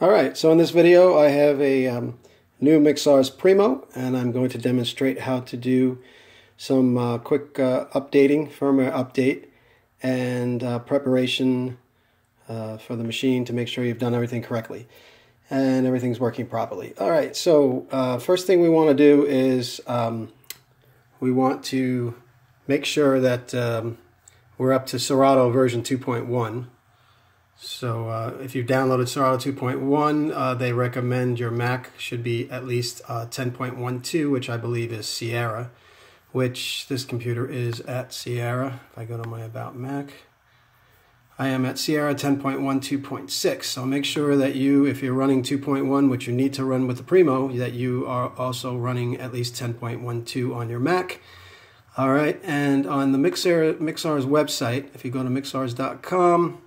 Alright, so in this video I have a um, new Mixars Primo and I'm going to demonstrate how to do some uh, quick uh, updating, firmware update, and uh, preparation uh, for the machine to make sure you've done everything correctly and everything's working properly. Alright, so uh, first thing we want to do is um, we want to make sure that um, we're up to Serato version 2.1 so uh, if you've downloaded Serato 2.1, uh, they recommend your Mac should be at least uh, 10.12, which I believe is Sierra, which this computer is at Sierra. If I go to my About Mac, I am at Sierra 10.12.6. So make sure that you, if you're running 2.1, which you need to run with the Primo, that you are also running at least 10.12 on your Mac. All right, and on the Mixar, Mixar's website, if you go to mixars.com,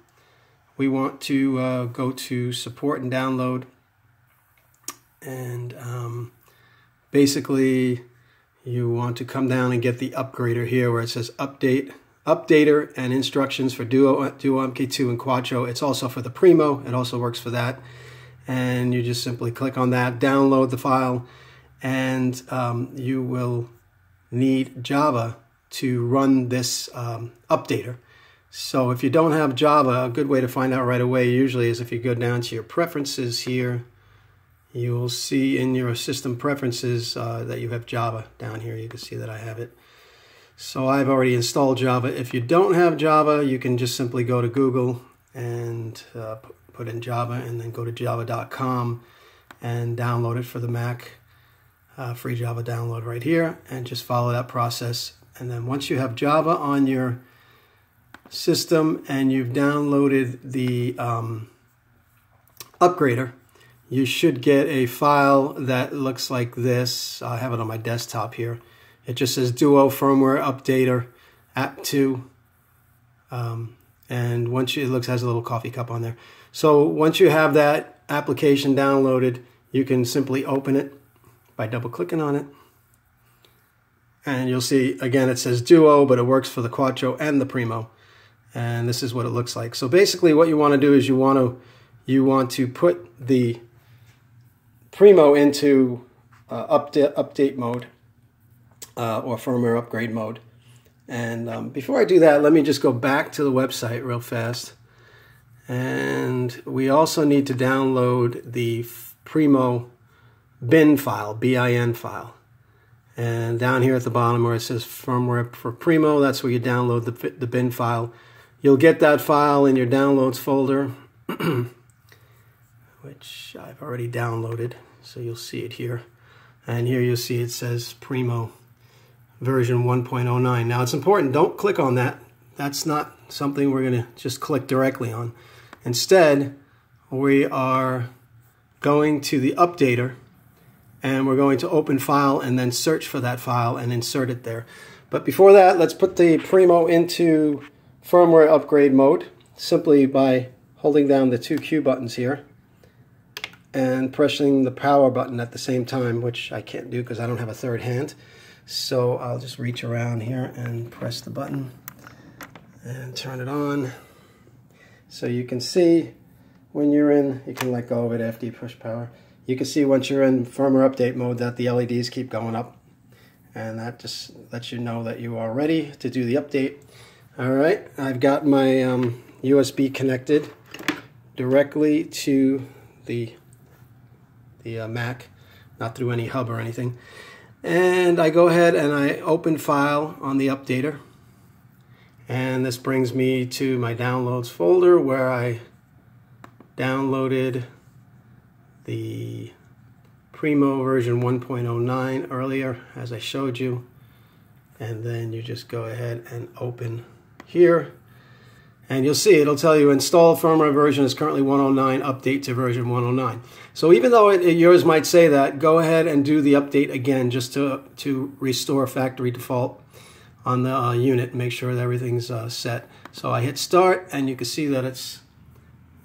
we want to uh, go to support and download and um, basically you want to come down and get the upgrader here where it says update updater and instructions for Duo, Duo MK2 and Quattro. It's also for the Primo. It also works for that. And you just simply click on that, download the file, and um, you will need Java to run this um, updater. So if you don't have Java, a good way to find out right away usually is if you go down to your preferences here, you will see in your system preferences uh, that you have Java down here. You can see that I have it. So I've already installed Java. If you don't have Java, you can just simply go to Google and uh, put in Java and then go to java.com and download it for the Mac. Uh, free Java download right here and just follow that process. And then once you have Java on your system and you've downloaded the um, upgrader, you should get a file that looks like this. I have it on my desktop here. It just says Duo Firmware Updater App 2. Um, and once you, it looks has a little coffee cup on there. So once you have that application downloaded, you can simply open it by double clicking on it. And you'll see, again, it says Duo, but it works for the Quattro and the Primo and this is what it looks like. So basically what you want to do is you want to you want to put the Primo into uh, update, update mode uh, or firmware upgrade mode. And um, before I do that, let me just go back to the website real fast. And we also need to download the Primo bin file, bin file. And down here at the bottom where it says firmware for Primo, that's where you download the, the bin file. You'll get that file in your downloads folder, which I've already downloaded, so you'll see it here. And here you'll see it says Primo version 1.09. Now it's important, don't click on that. That's not something we're going to just click directly on. Instead, we are going to the updater and we're going to open file and then search for that file and insert it there. But before that, let's put the Primo into firmware upgrade mode simply by holding down the two cue buttons here and pressing the power button at the same time, which I can't do because I don't have a third hand. So I'll just reach around here and press the button and turn it on. So you can see when you're in, you can let go of it after you push power. You can see once you're in firmware update mode that the LEDs keep going up. And that just lets you know that you are ready to do the update. All right, I've got my um, USB connected directly to the the uh, Mac, not through any hub or anything. And I go ahead and I open file on the updater. And this brings me to my downloads folder where I downloaded the Primo version 1.09 earlier, as I showed you. And then you just go ahead and open here. And you'll see it'll tell you install firmware version is currently 109, update to version 109. So even though it, yours might say that, go ahead and do the update again just to, to restore factory default on the uh, unit, make sure that everything's uh, set. So I hit start and you can see that it's,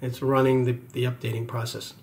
it's running the, the updating process.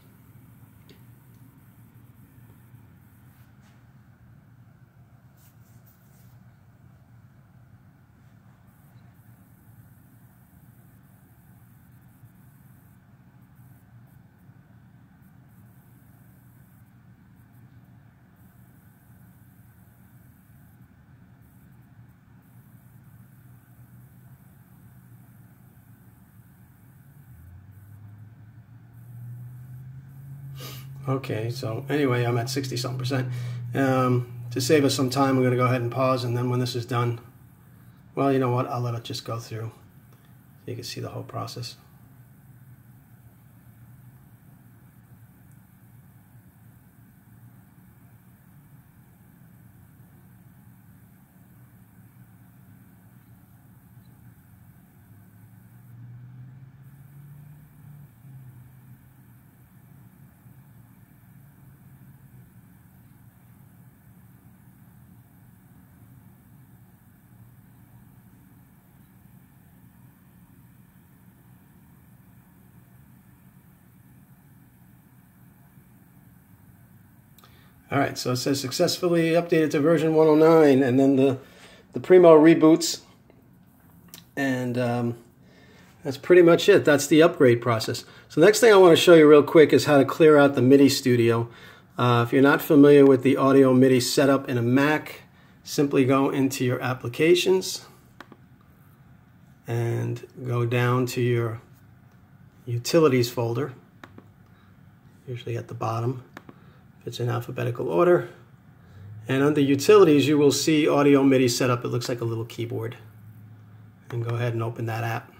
Okay, so anyway, I'm at 60 something percent. Um, to save us some time, I'm going to go ahead and pause, and then when this is done, well, you know what, I'll let it just go through so you can see the whole process. All right, so it says successfully updated to version 109, and then the, the Primo reboots, and um, that's pretty much it. That's the upgrade process. So next thing I want to show you real quick is how to clear out the MIDI Studio. Uh, if you're not familiar with the audio MIDI setup in a Mac, simply go into your applications and go down to your utilities folder, usually at the bottom it's in alphabetical order. And under utilities, you will see audio MIDI setup. It looks like a little keyboard. And go ahead and open that app.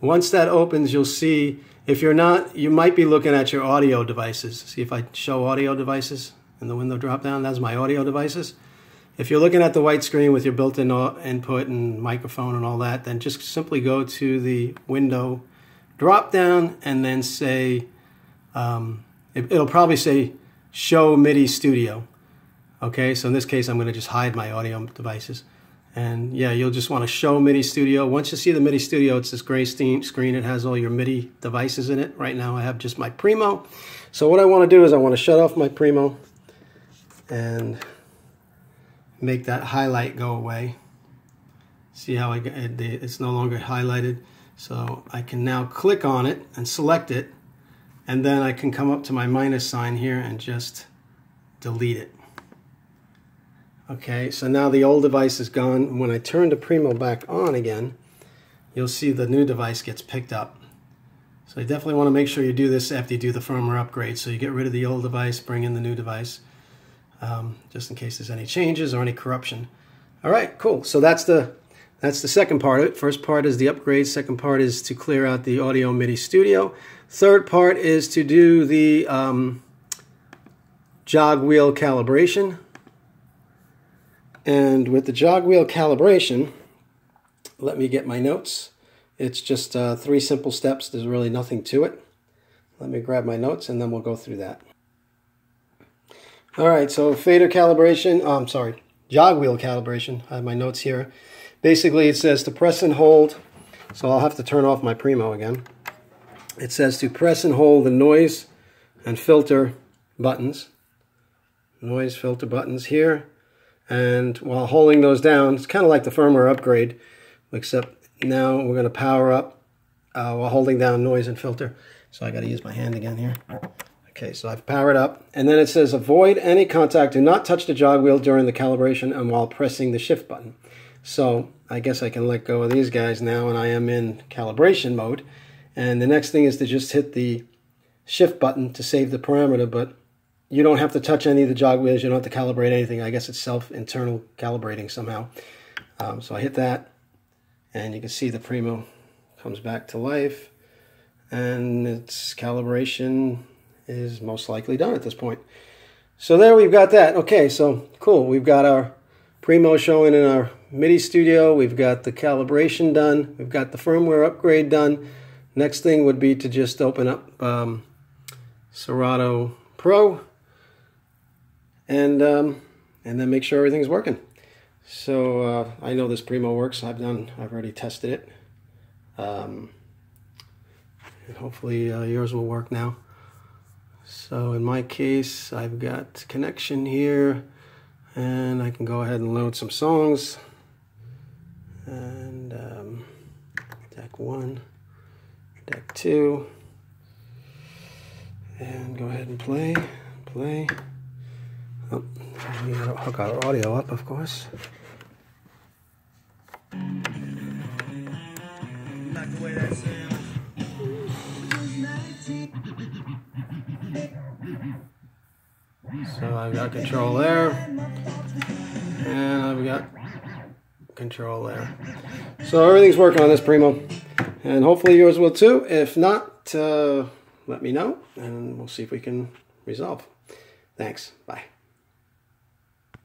Once that opens, you'll see, if you're not, you might be looking at your audio devices. See if I show audio devices in the window drop down, that's my audio devices. If you're looking at the white screen with your built-in input and microphone and all that, then just simply go to the window drop down and then say, um, it, it'll probably say show MIDI studio. Okay, so in this case, I'm going to just hide my audio devices. And yeah, you'll just want to show MIDI Studio. Once you see the MIDI Studio, it's this gray screen. It has all your MIDI devices in it. Right now I have just my Primo. So what I want to do is I want to shut off my Primo and make that highlight go away. See how I, it's no longer highlighted. So I can now click on it and select it and then I can come up to my minus sign here and just delete it. Okay, so now the old device is gone. When I turn the Primo back on again, you'll see the new device gets picked up. So you definitely want to make sure you do this after you do the firmware upgrade. So you get rid of the old device, bring in the new device, um, just in case there's any changes or any corruption. All right, cool. So that's the that's the second part of it. First part is the upgrade. Second part is to clear out the Audio MIDI Studio. Third part is to do the um, jog wheel calibration. And with the jog wheel calibration, let me get my notes. It's just uh, three simple steps. There's really nothing to it. Let me grab my notes and then we'll go through that. All right, so fader calibration, oh, I'm sorry, jog wheel calibration. I have my notes here. Basically, it says to press and hold. So I'll have to turn off my Primo again. It says to press and hold the noise and filter buttons. Noise filter buttons here. And while holding those down, it's kind of like the firmware upgrade, except now we're going to power up uh, while holding down noise and filter. So I got to use my hand again here. Okay, so I've powered up. And then it says avoid any contact. Do not touch the jog wheel during the calibration and while pressing the shift button. So I guess I can let go of these guys now and I am in calibration mode. And the next thing is to just hit the shift button to save the parameter, but you don't have to touch any of the jog wheels. You don't have to calibrate anything. I guess it's self-internal calibrating somehow. Um, so I hit that and you can see the Primo comes back to life and its calibration is most likely done at this point. So there we've got that. Okay, so cool. We've got our Primo showing in our MIDI studio. We've got the calibration done. We've got the firmware upgrade done. Next thing would be to just open up um, Serato Pro and um, and then make sure everything's working. So uh, I know this Primo works. I've done. I've already tested it. Um, and hopefully uh, yours will work now. So in my case, I've got connection here and I can go ahead and load some songs and um, deck one, deck two, and go ahead and play, play. Oh, we gotta hook our audio up, of course. So I've got control there. And I've got control there. So everything's working on this Primo. And hopefully yours will too. If not, uh, let me know and we'll see if we can resolve. Thanks. Bye.